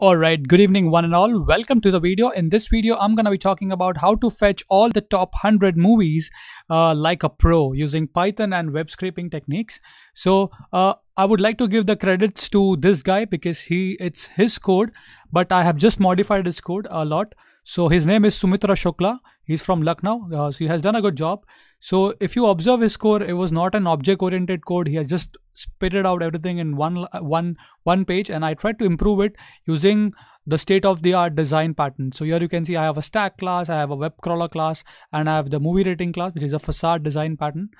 Alright, good evening one and all. Welcome to the video. In this video, I'm to be talking about how to fetch all the top 100 movies uh, like a pro using Python and web scraping techniques. So uh, I would like to give the credits to this guy because he it's his code, but I have just modified his code a lot. So his name is Sumitra Shukla. He's from Lucknow. Uh, so he has done a good job. So if you observe his code, it was not an object-oriented code. He has just spitted out everything in one one one page, and I tried to improve it using the state-of-the-art design pattern. So here you can see I have a stack class, I have a web crawler class, and I have the movie rating class, which is a facade design pattern.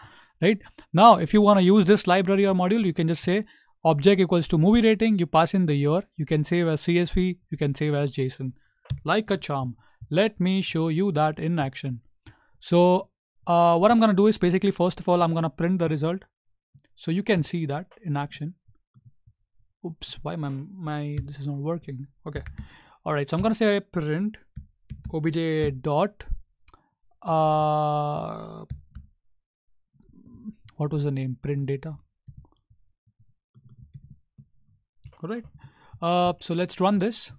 Right now, if you want to use this library or module, you can just say object equals to movie rating. You pass in the year. You can save as CSV. You can save as JSON like a charm. Let me show you that in action. So uh, what I'm going to do is basically, first of all, I'm going to print the result. So you can see that in action. Oops, why my, my, this is not working. Okay. All right. So I'm going to say print obj dot, uh, what was the name? Print data. All right. Uh, so let's run this.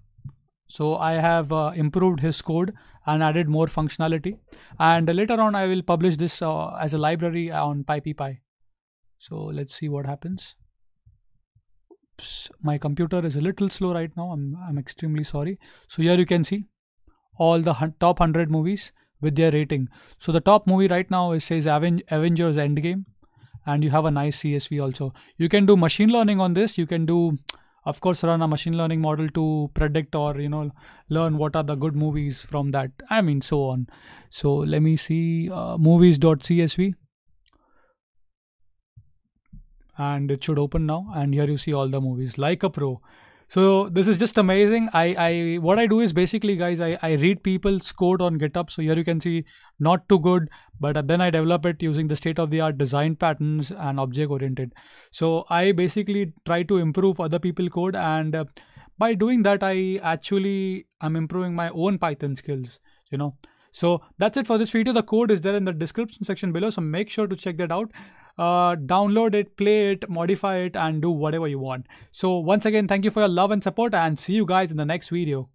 So I have uh, improved his code and added more functionality. And later on, I will publish this uh, as a library on PyPI. So let's see what happens. Oops, my computer is a little slow right now. I'm, I'm extremely sorry. So here you can see all the top 100 movies with their rating. So the top movie right now is says Aven Avengers Endgame. And you have a nice CSV also. You can do machine learning on this. You can do of course run a machine learning model to predict or you know learn what are the good movies from that i mean so on. So let me see uh, movies.csv and it should open now and here you see all the movies like a pro so this is just amazing. I i what i do is basically guys i i read people's code on github. So here you can see not too good but then i develop it using the state of the art design patterns and object oriented so i basically try to improve other people code and uh, by doing that i actually am improving my own python skills you know. So that's it for this video. The code is there in the description section below so make sure to check that out uh, download it, play it, modify it, and do whatever you want. So once again, thank you for your love and support and see you guys in the next video.